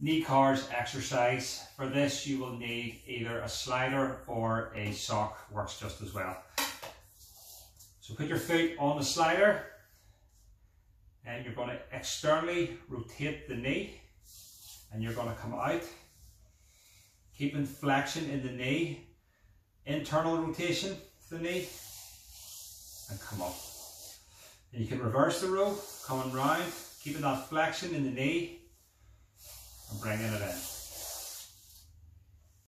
knee CARs exercise. For this you will need either a slider or a sock, works just as well. So put your foot on the slider and you're going to externally rotate the knee and you're going to come out. Keeping flexion in the knee. Internal rotation the knee and come up. And you can reverse the row coming round. Keeping that flexion in the knee bringing it in